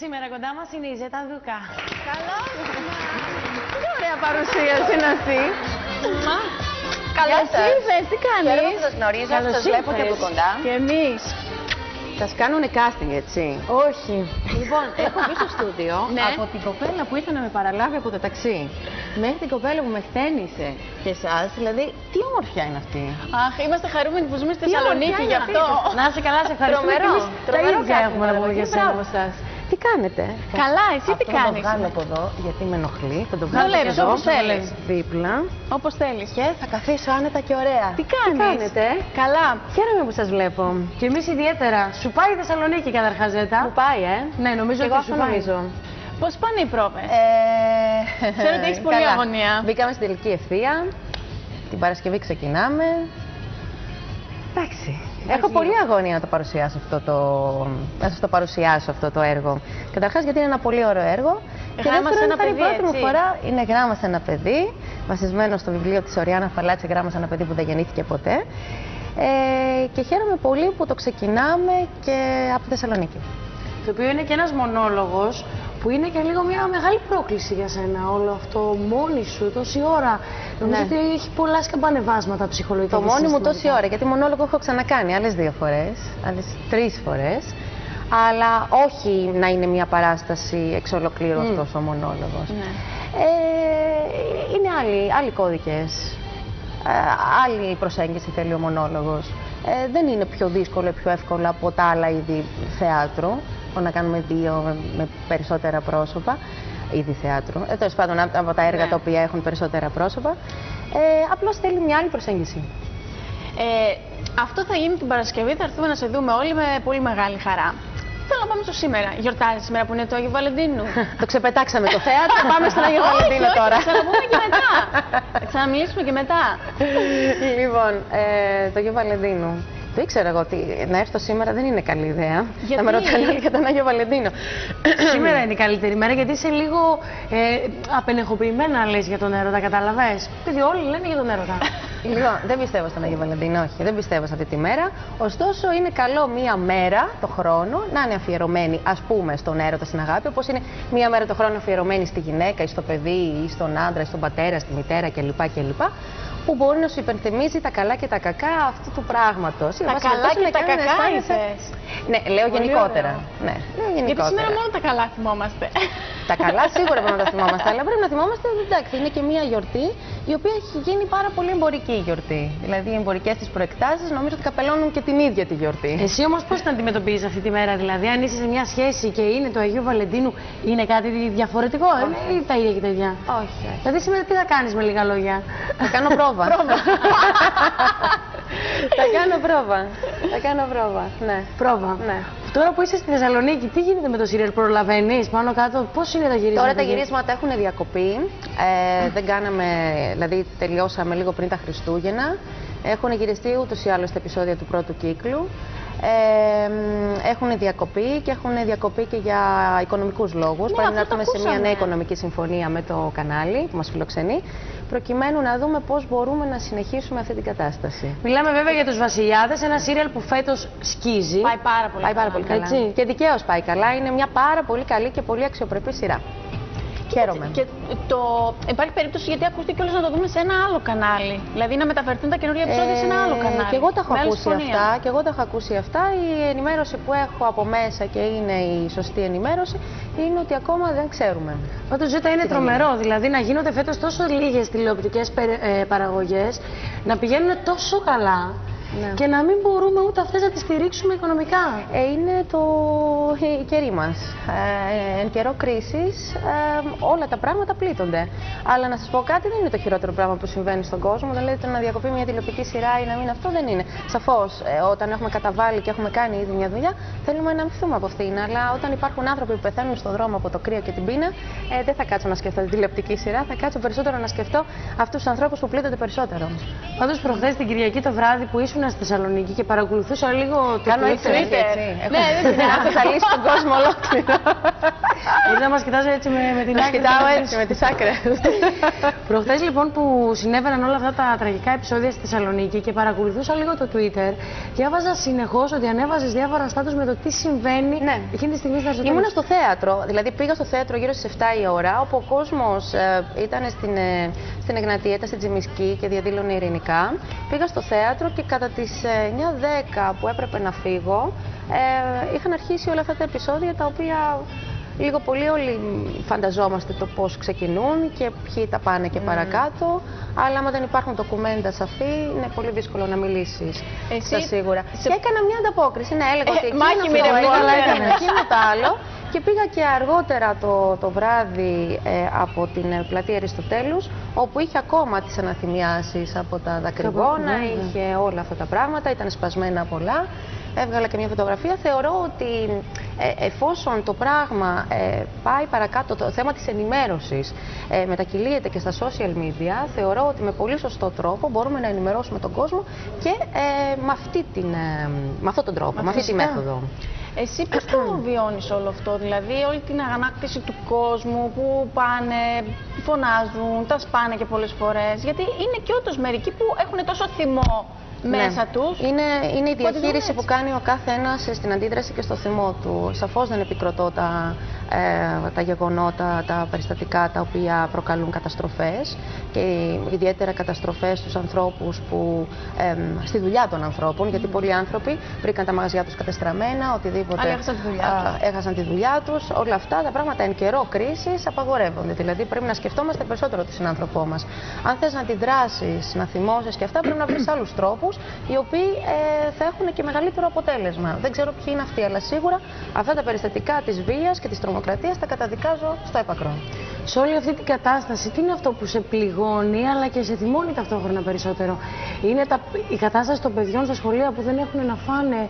Σήμερα κοντά μας είναι η Ζέτα Δουκά. Καλό. Τι ωραία παρουσίαση είναι αυτή. Καλώς Γεια σου, Ιβες, τι κάνεις; Χαίρομαι που σας γνωρίζω, Καλώς σας βλέπω και ήρθες. από κοντά. Και εμείς. Σας κάνουνε casting, έτσι. Όχι. Λοιπόν, έχω πει στο στούντιο Ναι. από την κοπέλα που ήρθε να με παραλάβει από το ταξί μέχρι την κοπέλα που με χτένισε και εσάς, δηλαδή, τι όμορφια είναι αυτή. Αχ, είμαστε χαρούμενοι που ζούμε στη Τι Θεσσαλονίκη όμορφια γι' είναι αυτό. αυτή. Να είσαι καλά, σε ευχαριστούμε Τρομερό. και εμείς Τα Τρομερό ίδια κάτι έχουμε να πούμε εδώ. για Τι μπράβο σένα. σας. Τι κάνετε; Καλά, εσύ τι Αυτό Θα κάνεις; το βγάλω από εδώ γιατί με ενοχλεί. Θα το βγάλω βλέπεις, και εδώ, όπως θέλεις. δίπλα. Όπως θέλεις. Και θα καθίσω άνετα και ωραία. Τι κάνεις; κάνετε; Καλά. Χαίρομαι που σας βλέπω. Και εμείς ιδιαίτερα. Σου πάει η Θεσσαλονίκη καταρχάς, Ζέτα; Μου πάει, ε. Ναι, νομίζω Και εγώ ότι αυτό σου πάει. νομίζω. Πώς πάνε οι πρόβες; Ε, Ξέρω ότι έχεις πολλή καλά. αγωνία. Μπήκαμε στην τελική ευθεία. Την Παρασκευή ξεκινάμε. Εντάξει. Έχω πολύ αγωνία να το παρουσιάσω αυτό το, να σας το παρουσιάσω αυτό το έργο. Καταρχάς γιατί είναι ένα πολύ ωραίο έργο. Γράμμα σε ένα θα είναι η παιδί, πρώτη μου έτσι. φορά. Είναι γράμμα σε ένα παιδί, βασισμένο στο βιβλίο της Οριάννα Φαλάτση, γράμμα σε ένα παιδί που δεν γεννήθηκε ποτέ. Ε, και χαίρομαι πολύ που το ξεκινάμε και από τη Θεσσαλονίκη. Το οποίο είναι και ένας μονόλογος που είναι και λίγο μια μεγάλη πρόκληση για σένα όλο αυτό μόνη σου τόση ώρα. Νομίζω Ναι. ότι έχει πολλά σκαμπανεβάσματα ψυχολογικά. Το και μόνη μου συναισθηματικά. τόση ώρα, γιατί μονόλογο έχω ξανακάνει άλλες δύο φορές, άλλες τρεις φορές, αλλά όχι να είναι μια παράσταση εξ ολοκλήρου αυτός ο μονόλογος. Ναι. Ε, είναι άλλοι, άλλοι κώδικες, ε, άλλη προσέγγιση θέλει ο μονόλογος. Ε, δεν είναι πιο δύσκολο ή πιο εύκολο από τα άλλα είδη θεάτρου, το να κάνουμε δύο με, με περισσότερα πρόσωπα, είδη θεάτρου, ε, τέλος πάντων από από τα έργα Ναι. τα οποία έχουν περισσότερα πρόσωπα. Ε, απλώς θέλει μια άλλη προσέγγιση. Ε, αυτό θα γίνει την Παρασκευή, θα έρθουμε να σε δούμε όλοι με πολύ μεγάλη χαρά. Θέλω να πάμε στο σήμερα. Γιορτάζει σήμερα που είναι το Άγιο Βαλεντίνου. Το ξεπετάξαμε το θέατρο, πάμε στον Άγιο Βαλεντίνο όχι, τώρα. Θα ξαναπούμε και μετά. Θα ξαναμιλήσουμε και μετά. λοιπόν, ε, το Άγιο Βαλεντίνο. Το ήξερα εγώ ότι να έρθω σήμερα δεν είναι καλή ιδέα. Γιατί; Να με ρωτάνε όλοι για τον Άγιο Βαλεντίνο. Σήμερα είναι η καλύτερη μέρα γιατί είσαι λίγο ε, απενεχοποιημένα λες για τον έρωτα, καταλαβες. Επειδή όλοι λένε για τον έρωτα. λοιπόν, δεν πιστεύω στον Άγιο Βαλεντίνο, όχι. Δεν πιστεύω σε αυτή τη μέρα. Ωστόσο, είναι καλό μία μέρα το χρόνο να είναι αφιερωμένη, ας πούμε, στον έρωτα, στην αγάπη, όπως είναι μία μέρα το χρόνο αφιερωμένη στη γυναίκα ή στο παιδί ή στον άντρα ή στον πατέρα, στη μητέρα κλπ. κλπ που μπορεί να σου υπενθυμίζει τα καλά και τα κακά αυτού του πράγματος. Τα καλά και τα κακά είπες. Ναι, λέω Πολύ γενικότερα. ωραίο. Ναι, λέω Γιατί γενικότερα. σήμερα μόνο τα καλά θυμόμαστε. Τα καλά σίγουρα πρέπει να τα θυμόμαστε, αλλά πρέπει να θυμόμαστε ότι εντάξει, είναι και μια γιορτή η οποία έχει γίνει πάρα πολύ εμπορική η γιορτή. Δηλαδή, οι εμπορικές της προεκτάσεις νομίζω ότι καπελώνουν και την ίδια τη γιορτή. Εσύ όμως πώς την αντιμετωπίζεις αυτή τη μέρα, δηλαδή αν είσαι σε μια σχέση και είναι το Αγίου Βαλεντίνου, είναι κάτι διαφορετικό ε, ή τα ίδια και τα ίδια; όχι, όχι. Δηλαδή σήμερα τι θα κάνεις με λίγα λόγια; Θα κάνω πρόβα. Θα κάνω πρόβα. Θα κάνω πρόβα. Ναι. Πρόβα. Ναι. Τώρα που είσαι στη Θεσσαλονίκη, τι γίνεται με το σύριαλ, προλαβαίνεις πάνω κάτω, πώς είναι τα γυρίσματα. Τώρα τα εκεί; γυρίσματα έχουν διακοπή. Ε, δεν κάναμε, δηλαδή τελειώσαμε λίγο πριν τα Χριστούγεννα. Έχουν γυριστεί ούτως ή άλλως τα επεισόδια του πρώτου κύκλου. Ε, μ, έχουν διακοπή και έχουν διακοπή και για οικονομικούς λόγους. Πρέπει να αυτό το έρθουμε σε μια ακούσαμε. νέα οικονομική συμφωνία με το κανάλι που μας φιλοξενεί, προκειμένου να δούμε πώς μπορούμε να συνεχίσουμε αυτή την κατάσταση. Μιλάμε βέβαια για τους βασιλιάδες, ένα σύριαλ που φέτος σκίζει. Πάει πάρα πολύ Πάει πάρα καλά. πολύ καλά. Έτσι. Και δικαίως πάει καλά. Είναι μια πάρα πολύ καλή και πολύ αξιοπρεπή σειρά. Χαίρομαι. Και το... υπάρχει περίπτωση γιατί ακούστηκε κιόλας να το δούμε σε ένα άλλο κανάλι. Δηλαδή να μεταφερθούν τα καινούργια επεισόδια σε ένα άλλο Ε, κανάλι. Και εγώ τα έχω με άλλη ακούσει συμφωνία. αυτά. Και εγώ τα έχω ακούσει αυτά. Η ενημέρωση που έχω από μέσα και είναι η σωστή ενημέρωση είναι ότι ακόμα δεν ξέρουμε. Πάντως Ζήτα είναι τρομερό. Δηλαδή να γίνονται φέτος τόσο λίγες τηλεοπτικές παραγωγές, να πηγαίνουν τόσο καλά Ναι. και να μην μπορούμε ούτε αυτές να τις στηρίξουμε οικονομικά. Ε, είναι το η καιρή μας. Ε, εν καιρό κρίσης ε, όλα τα πράγματα πλήττονται. Αλλά να σας πω κάτι, δεν είναι το χειρότερο πράγμα που συμβαίνει στον κόσμο. Δεν λέτε να διακοπεί μια τηλεοπτική σειρά ή να μην αυτό δεν είναι. Σαφώς, ε, όταν έχουμε καταβάλει και έχουμε κάνει ήδη μια δουλειά, θέλουμε να αμυφθούμε από αυτήν. Αλλά όταν υπάρχουν άνθρωποι που πεθαίνουν στον δρόμο από το κρύο και την πείνα, ε, δεν θα κάτσω να σκεφτώ την τηλεοπτική σειρά, θα κάτσω περισσότερο να σκεφτώ αυτούς τους ανθρώπους που πλήττονται περισσότερο. Πάντως προχθές την Κυριακή το βράδυ που ήσουν στη Θεσσαλονίκη και παρακολουθούσα λίγο το Κάνω Twitter. έτσι, έτσι. Ναι, δεν Έχω θα λύσει τον κόσμο ολόκληρο. Γιατί να μας κοιτάζει έτσι με, με την Να άκρη. κοιτάω έτσι με τις άκρες. Προχθές λοιπόν που συνέβαιναν όλα αυτά τα τραγικά επεισόδια στη Θεσσαλονίκη και παρακολουθούσα λίγο το Twitter, διάβαζα συνεχώς ότι ανέβαζες διάφορα στάτους με το τι συμβαίνει Ναι. εκείνη τη στιγμή στα Αριστοτέλους. Ήμουνα στο θέατρο, δηλαδή πήγα στο θέατρο γύρω στις 7 η ώρα, όπου ο κόσμος ε, ήταν στην, ε, στην Εγνατία, ήταν στην Τζιμισκή και διαδήλωνε ειρηνικά. Πήγα στο θέατρο και κατά τις ε, 9-10 που έπρεπε να φύγω, ε, είχαν αρχίσει όλα αυτά τα επεισόδια τα οποία λίγο πολύ όλοι φανταζόμαστε το πώς ξεκινούν και ποιοι τα πάνε και παρακάτω, αλλά άμα δεν υπάρχουν ντοκουμέντα σαφή, είναι πολύ δύσκολο να μιλήσεις Εσύ- στα σίγουρα. σε- Και έκανα μια ανταπόκριση, ναι, έλεγα Ε, ότι εκεί μάχη είναι αυτό, μοιρασμών, εκεί καλά ναι. έκανε, εκεί είναι το άλλο. Και πήγα και αργότερα το, το βράδυ ε, από την ε, πλατεία Αριστοτέλους, όπου είχε ακόμα τις αναθυμιάσεις από τα δακρυγόνα, βέβαια. είχε όλα αυτά τα πράγματα, ήταν σπασμένα πολλά. Έβγαλα και μια φωτογραφία. Θεωρώ ότι ε, εφόσον το πράγμα ε, πάει παρακάτω, το θέμα της ενημέρωσης ε, μετακυλίεται και στα social media, θεωρώ ότι με πολύ σωστό τρόπο μπορούμε να ενημερώσουμε τον κόσμο και ε, με, αυτή την, ε, με αυτόν τον τρόπο, με αυτή τη φυσικά. μέθοδο. Εσύ πώς το βιώνεις όλο αυτό, δηλαδή όλη την αγανάκτηση του κόσμου που πάνε, φωνάζουν, τα σπάνε και πολλές φορές, γιατί είναι και όντως μερικοί που έχουν τόσο θυμό μέσα Ναι. τους. Είναι, είναι η Που αντιδρούν διαχείριση που έτσι. κάνει ο κάθε ένας στην αντίδραση και στο θυμό του. Σαφώς δεν επικροτώ τα, ε, τα γεγονότα, τα περιστατικά τα οποία προκαλούν καταστροφές και ιδιαίτερα καταστροφές στους ανθρώπους που, εμ, στη δουλειά των ανθρώπων, γιατί πολλοί άνθρωποι βρήκαν τα μαγαζιά τους κατεστραμμένα, οτιδήποτε. Άλλοι έχασαν τη δουλειά α, έχασαν τη δουλειά τους. Όλα αυτά τα πράγματα εν καιρό κρίσης απαγορεύονται. Δηλαδή πρέπει να σκεφτόμαστε περισσότερο τον συνάνθρωπό μας. Αν θες να αντιδράσεις, να θυμώσεις και αυτά, πρέπει να βρεις άλλους τρόπους οι οποίοι ε, θα έχουν και μεγαλύτερο αποτέλεσμα. Δεν ξέρω ποιοι είναι αυτοί, αλλά σίγουρα αυτά τα περιστατικά της βίας και της τρομοκρατίας τα καταδικάζω στο έπακρο. Σε όλη αυτή την κατάσταση, τι είναι αυτό που σε πληγώνει, αλλά και σε θυμώνει ταυτόχρονα περισσότερο; Είναι τα, η κατάσταση των παιδιών στα σχολεία που δεν έχουν να φάνε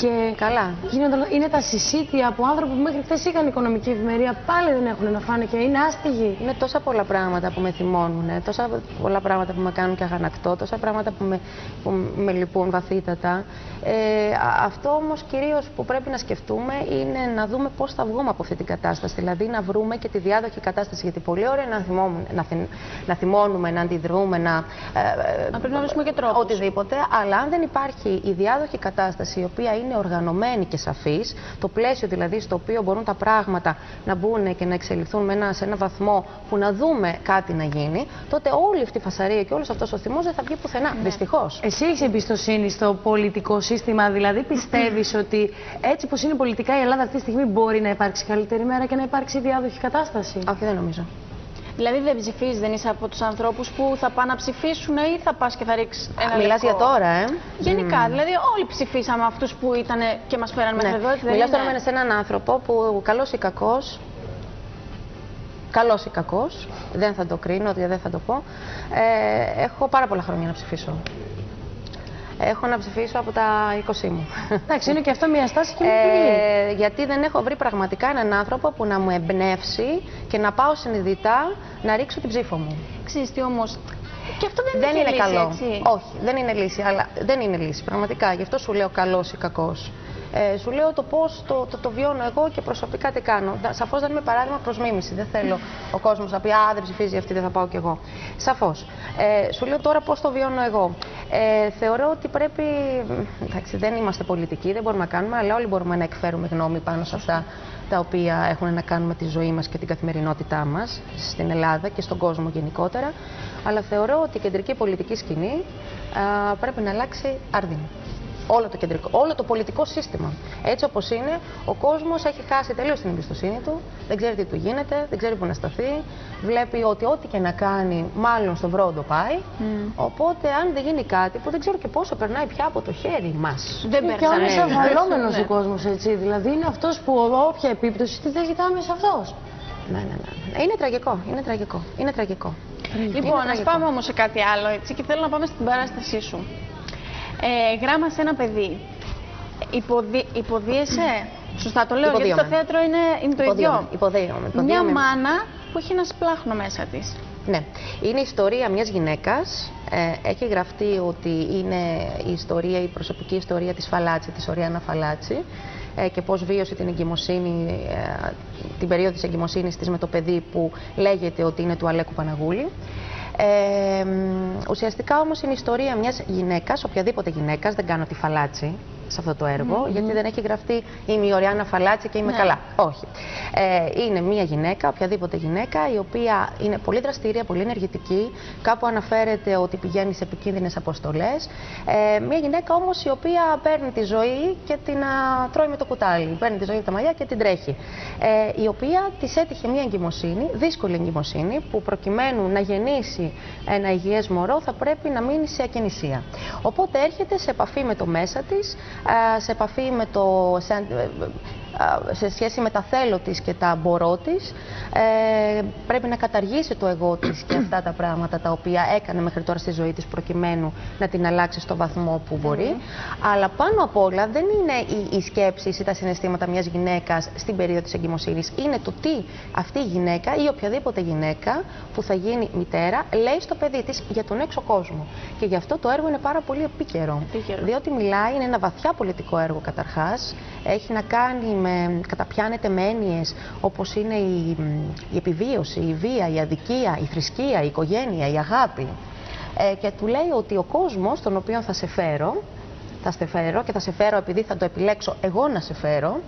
και Καλά. γίνονται- είναι τα συσίτια από άνθρωποι που μέχρι χθες είχαν οικονομική ευημερία, πάλι δεν έχουν να φάνε και είναι άστιγοι. Είναι τόσα πολλά πράγματα που με θυμώνουν, ε, τόσα πολλά πράγματα που με κάνουν και αγανακτώ, τόσα πράγματα που με, που με λυπούν βαθύτατα. Ε, α- αυτό όμως κυρίως που πρέπει να σκεφτούμε είναι να δούμε πώς θα βγούμε από αυτή την κατάσταση. Δηλαδή να βρούμε και τη διάδοχη κατάσταση. Γιατί πολύ ωραία να, θυμόμουν- να, θυμ- να θυμώνουμε, να αντιδρούμε, να. ε, ε, Να πρέπει να βρίσκουμε και τρόπους. Οτιδήποτε, αλλά αν δεν υπάρχει η διάδοχη κατάσταση η οποία είναι οργανωμένη και σαφής, το πλαίσιο δηλαδή στο οποίο μπορούν τα πράγματα να μπουν και να εξελιχθούν με ένα, σε ένα βαθμό που να δούμε κάτι να γίνει, τότε όλη αυτή η φασαρία και όλος αυτός ο θυμός δεν θα βγει πουθενά, δυστυχώς. Εσύ έχεις εμπιστοσύνη στο πολιτικό σύστημα, δηλαδή πιστεύεις ότι έτσι πως είναι πολιτικά η Ελλάδα αυτή τη στιγμή μπορεί να υπάρξει καλύτερη μέρα και να υπάρξει διάδοχη κατάσταση; Όχι, δεν νομίζω. Δηλαδή δεν ψηφίζεις, δεν είσαι από τους ανθρώπους που θα πάνε να ψηφίσουν ή θα πας και θα ρίξεις ένα Μιλάς λευκό. για τώρα, ε. Γενικά, δηλαδή όλοι ψηφίσαμε αυτούς που ήταν και μας φέραν μέχρι εδώ, έτσι δεν Μιλάς είναι; τώρα με έναν άνθρωπο που καλός ή κακός, καλός ή κακός, δεν θα το κρίνω, δεν θα το πω, ε, έχω πάρα πολλά χρόνια να ψηφίσω. Έχω να ψηφίσω από τα 20 μου. Εντάξει, είναι και αυτό μια στάση και μια επιλογή. Ε, γιατί δεν έχω βρει πραγματικά έναν άνθρωπο που να μου εμπνεύσει και να πάω συνειδητά να ρίξω την ψήφο μου. Ξέρεις τι όμως, και αυτό δεν, Δεν και είναι λύση, καλό. έτσι. Όχι, δεν είναι λύση, αλλά δεν είναι λύση. Πραγματικά. Γι' αυτό σου λέω καλός ή κακός. Ε, σου λέω το πώς το, το, το βιώνω εγώ και προσωπικά τι κάνω. Σαφώς δεν είμαι παράδειγμα προς μίμηση. Δεν θέλω ο κόσμος να πει Α, δεν ψηφίζει αυτή, δεν θα πάω κι εγώ. Σαφώς. Ε, σου λέω τώρα πώς το βιώνω εγώ. Ε, θεωρώ ότι πρέπει. Εντάξει, δεν είμαστε πολιτικοί, δεν μπορούμε να κάνουμε, αλλά όλοι μπορούμε να εκφέρουμε γνώμη πάνω σε αυτά τα οποία έχουν να κάνουν με τη ζωή μας και την καθημερινότητά μας στην Ελλάδα και στον κόσμο γενικότερα. Αλλά θεωρώ ότι η κεντρική πολιτική σκηνή α, πρέπει να αλλάξει άρδιν. Όλο το, κεντρικό, όλο το πολιτικό σύστημα. Έτσι όπως είναι, ο κόσμος έχει χάσει τελείως την εμπιστοσύνη του, δεν ξέρει τι του γίνεται, δεν ξέρει που να σταθεί, βλέπει ότι ό,τι και να κάνει μάλλον στον βρόντο πάει. Οπότε αν δεν γίνει κάτι που δεν ξέρω και πόσο περνάει πια από το χέρι μας. Δεν Είναι και περνάνε. άμεσα ναι. βαλόμενο Ναι. ο κόσμος, έτσι. Δηλαδή είναι αυτός που όποια επίπτωση τη δέχεται άμεσα αυτός. Ναι, ναι, ναι. Είναι τραγικό, είναι τραγικό, είναι τραγικό. Λοιπόν, Είναι να τραγικό. πάμε όμως σε κάτι άλλο έτσι και θέλω να πάμε στην παράστασή σου. Ε, γράμμα σε ένα παιδί. Υποδι... Υποδίεσαι; Σωστά το λέω, γιατί Υποδίωμαι. το θέατρο είναι, είναι το ίδιο. Υποδίωμαι, υποδίωμαι, Μια υποδίωμαι. μάνα που έχει ένα σπλάχνο μέσα της. Ναι. Είναι η ιστορία μιας γυναίκας Ε, έχει γραφτεί ότι είναι η ιστορία, η προσωπική ιστορία της Φαλάτσι, της Οριάννα Φαλάτσι ε, και πώς βίωσε την εγκυμοσύνη, ε, την περίοδο της εγκυμοσύνης της με το παιδί που λέγεται ότι είναι του Αλέκου Παναγούλη. Ε, ουσιαστικά όμως είναι η ιστορία μιας γυναίκας, οποιαδήποτε γυναίκας, δεν κάνω τη φαλάτσι, σε αυτό το έργο, γιατί δεν έχει γραφτεί είμαι η Οριάννα Φαλάτση και είμαι Ναι. καλά. Όχι. Ε, είναι μια γυναίκα, οποιαδήποτε γυναίκα, η οποία είναι πολύ δραστήρια, πολύ ενεργητική. Κάπου αναφέρεται ότι πηγαίνει σε επικίνδυνες αποστολές. Ε, μια γυναίκα όμως η οποία παίρνει τη ζωή και την α, τρώει με το κουτάλι. Παίρνει τη ζωή από τα μαλλιά και την τρέχει. Ε, η οποία της έτυχε μια εγκυμοσύνη, δύσκολη εγκυμοσύνη, που προκειμένου να γεννήσει ένα υγιές μωρό θα πρέπει να μείνει σε ακινησία. Οπότε έρχεται σε επαφή με το μέσα της, α, σε επαφή με το, σε, α, σε σχέση με τα θέλω της και τα μπορώ της. Ε, πρέπει να καταργήσει το εγώ της και αυτά τα πράγματα τα οποία έκανε μέχρι τώρα στη ζωή της προκειμένου να την αλλάξει στο βαθμό που μπορεί. Αλλά πάνω απ' όλα δεν είναι οι, οι σκέψεις ή τα συναισθήματα μιας γυναίκας στην περίοδο της εγκυμοσύνης. Είναι το τι αυτή η γυναίκα ή οποιαδήποτε γυναίκα που θα γίνει μητέρα λέει στο παιδί της για τον έξω κόσμο. Και γι' αυτό το έργο είναι πάρα πολύ επίκαιρο. Επίκαιρο. Διότι μιλάει, είναι ένα βαθιά πολιτικό έργο καταρχάς. Έχει να κάνει με, καταπιάνεται με έννοιες όπως είναι η, η επιβίωση, η βία, η αδικία, η θρησκεία, η οικογένεια, η αγάπη. Ε, και του λέει ότι ο κόσμος τον οποίο θα σε φέρω, θα σε φέρω και θα σε φέρω επειδή θα το επιλέξω εγώ να σε φέρω,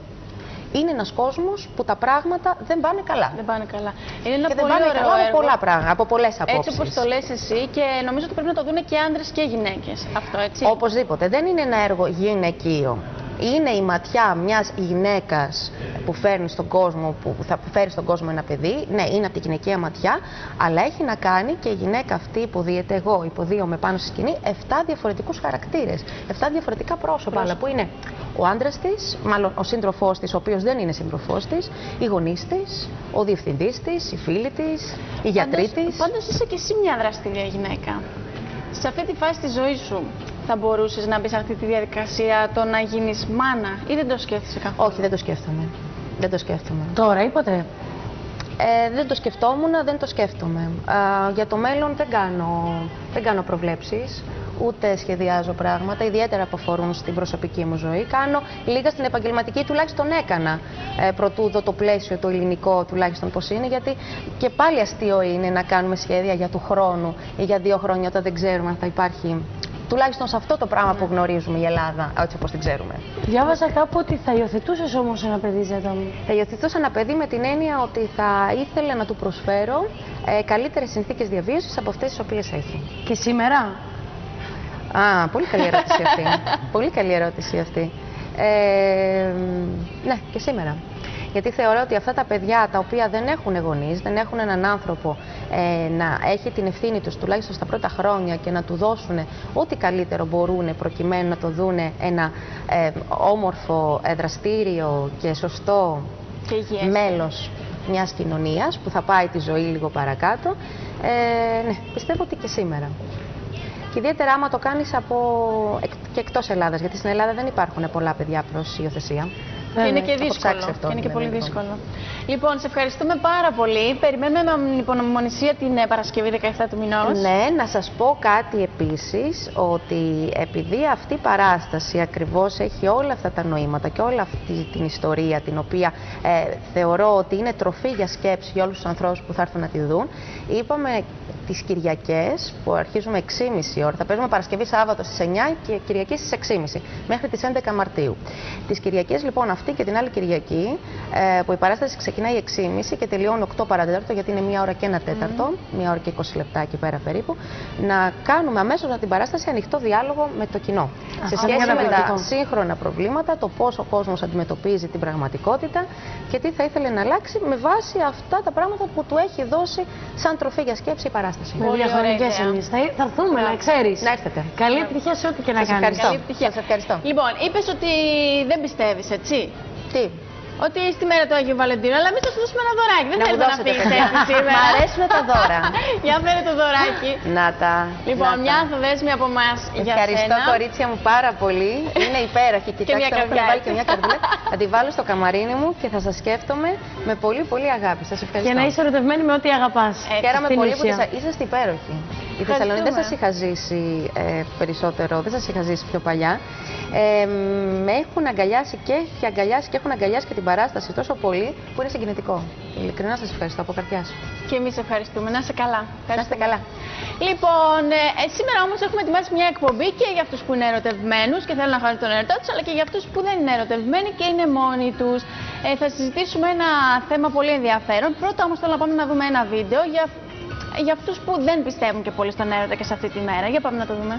είναι ένας κόσμος που τα πράγματα δεν πάνε καλά. Δεν πάνε καλά. Είναι ένα και δεν πολύ πάνε ωραίο καλά από έργο. πολλά πράγματα, από πολλές απόψεις. Έτσι όπως το λες εσύ και νομίζω ότι πρέπει να το δουν και άντρες και γυναίκες. Αυτό έτσι. Οπωσδήποτε. Δεν είναι ένα έργο γυναικείο. Είναι η ματιά μιας γυναίκας που φέρνει στον κόσμο, που θα φέρει στον κόσμο ένα παιδί. Ναι, είναι από τη γυναικεία ματιά, αλλά έχει να κάνει και η γυναίκα αυτή υποδίεται εγώ, υποδίωμαι πάνω στη σκηνή, 7 διαφορετικούς χαρακτήρες, 7 διαφορετικά πρόσωπα, αλλά που είναι ο άντρας της, μάλλον ο σύντροφός της, ο οποίος δεν είναι σύντροφός της, οι γονεί της, ο διευθυντής της, οι φίλοι της, οι γιατροί της. Πάντως είσαι και εσύ μια δραστηρία γυναίκα. Σε αυτή τη φάση της ζωής σου θα μπορούσες να μπεις σε αυτή τη διαδικασία το να γίνεις μάνα ή δεν το σκέφτεσαι καθόλου; Όχι, δεν το σκέφτομαι. Δεν το σκέφτομαι. Τώρα είπατε. Ε, δεν το σκεφτόμουν, δεν το σκέφτομαι. Α, για το μέλλον δεν κάνω, δεν κάνω προβλέψεις, ούτε σχεδιάζω πράγματα, ιδιαίτερα που αφορούν στην προσωπική μου ζωή. Κάνω λίγα στην επαγγελματική, τουλάχιστον έκανα, ε, προτού δω το πλαίσιο το ελληνικό τουλάχιστον πώς είναι, γιατί και πάλι αστείο είναι να κάνουμε σχέδια για του χρόνου ή για δύο χρόνια όταν δεν ξέρουμε αν θα υπάρχει τουλάχιστον σε αυτό το πράγμα που γνωρίζουμε η Ελλάδα, έτσι όπως την ξέρουμε. Διάβαζα κάπου ότι θα υιοθετούσες όμως ένα παιδί, Ζέτα μου. Θα υιοθετούσα ένα παιδί με την έννοια ότι θα ήθελα να του προσφέρω ε, καλύτερες συνθήκες διαβίωσης από αυτές τις οποίες έχει. Και σήμερα; Α, πολύ καλή ερώτηση αυτή. πολύ καλή ερώτηση αυτή. Ε, ναι, και σήμερα. Γιατί θεωρώ ότι αυτά τα παιδιά τα οποία δεν έχουν γονείς, δεν έχουν έναν άνθρωπο ε, να έχει την ευθύνη τους τουλάχιστον στα πρώτα χρόνια και να του δώσουν ό,τι καλύτερο μπορούν προκειμένου να το δούνε ένα ε, όμορφο, ε, δραστήριο και σωστό Και υγιές. μέλος μιας κοινωνίας που θα πάει τη ζωή λίγο παρακάτω. Ε, ναι, πιστεύω ότι και σήμερα. Και ιδιαίτερα άμα το κάνεις από... εκ- και εκτός Ελλάδας, γιατί στην Ελλάδα δεν υπάρχουν πολλά παιδιά προς υιοθεσία. Και είναι και το έχω δύσκολο. ψάξει αυτό, και είναι και ναι, πολύ ναι, δύσκολο. Λοιπόν, σε ευχαριστούμε πάρα πολύ. Περιμένουμε με υπομονησία την ε, Παρασκευή 17 του μηνός. Ναι, να σας πω κάτι επίσης, ότι επειδή αυτή η παράσταση ακριβώς έχει όλα αυτά τα νοήματα και όλη αυτή την ιστορία, την οποία ε, θεωρώ ότι είναι τροφή για σκέψη για όλους τους ανθρώπους που θα έρθουν να τη δουν, είπαμε τις Κυριακές, που αρχίζουμε 6.30 ώρα, θα παίζουμε Παρασκευή Σάββατο στις 9 και Κυριακή στις 6.30 μέχρι τις 11 Μαρτίου. Τις Κυριακές λοιπόν αυτή και την άλλη Κυριακή, ε, που η παράσταση ξεκινάει 6.30 και τελειώνει 8 παρατέταρτο, γιατί είναι μία ώρα και ένα τέταρτο, μία ώρα και 20 λεπτά εκεί πέρα περίπου, να κάνουμε αμέσως από την παράσταση ανοιχτό διάλογο με το κοινό. σε σχέση με καταπληκτικό. τα σύγχρονα προβλήματα, το πώς ο κόσμος αντιμετωπίζει την πραγματικότητα και τι θα ήθελε να αλλάξει με βάση αυτά τα πράγματα που του έχει δώσει σαν τροφή για σκέψη η παράσταση. Με Πολύ ωραία διαχρονικέ ιδέα. εμεί. Θα, θα έρθουμε, να ξέρεις. Να έρθετε. Καλή επιτυχία σε ό,τι και να Σας κάνεις. ευχαριστώ. Καλή επιτυχία. Σας ευχαριστώ. Λοιπόν, είπες ότι δεν πιστεύεις, έτσι; Τι; Ότι στη μέρα του Αγίου Βαλεντίνου, αλλά εμείς θα σου δώσουμε ένα δωράκι. Δεν Να μου θέλουμε να δώσετε, φύγει παιδιά. έτσι σήμερα. Μ' αρέσουν τα δώρα. Για φέρε το δωράκι. Να τα. Λοιπόν, να τα. μια ανθοδέσμη από εμάς για Ευχαριστώ σένα. κορίτσια μου πάρα πολύ. Είναι υπέροχη. Κοιτάξτε, μια μου έχουν καρδιά, βάλει έτσι. και μια καρδιά. θα τη βάλω στο καμαρίνι μου και θα σας σκέφτομαι με πολύ πολύ αγάπη. Σας ευχαριστώ. Και να είσαι ερωτευμένη με ό,τι αγαπάς. Ε, Χαίρομαι στην πολύ που ουσία. σας... είσαστε υπέροχοι. Η Θεσσαλονίκη δεν σας είχα ζήσει ε, περισσότερο, δεν σας είχα ζήσει πιο παλιά. Ε, με έχουν αγκαλιάσει και έχει αγκαλιάσει και έχουν αγκαλιάσει και την παράσταση τόσο πολύ που είναι συγκινητικό. Ειλικρινά σας ευχαριστώ από καρδιάς. Και εμείς ευχαριστούμε. Να είστε καλά. Να είστε καλά. Λοιπόν, ε, σήμερα όμως έχουμε ετοιμάσει μια εκπομπή και για αυτούς που είναι ερωτευμένους και θέλουν να χάσουν τον ερωτό τους, αλλά και για αυτούς που δεν είναι ερωτευμένοι και είναι μόνοι τους. Ε, θα συζητήσουμε ένα θέμα πολύ ενδιαφέρον. Πρώτα όμως θέλω να πάμε να δούμε ένα βίντεο για, για αυτούς που δεν πιστεύουν και πολύ στον έρωτα και σε αυτή τη μέρα. Για πάμε να το δούμε.